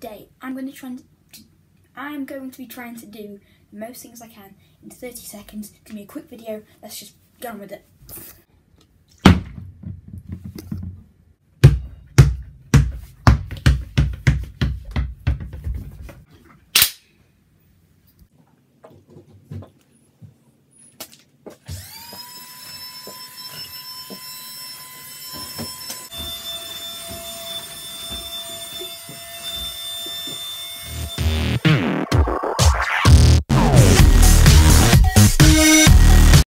today I'm going to try and I'm going to be trying to do the most things I can in 30 seconds. Give me a quick video. Let's just get on with it.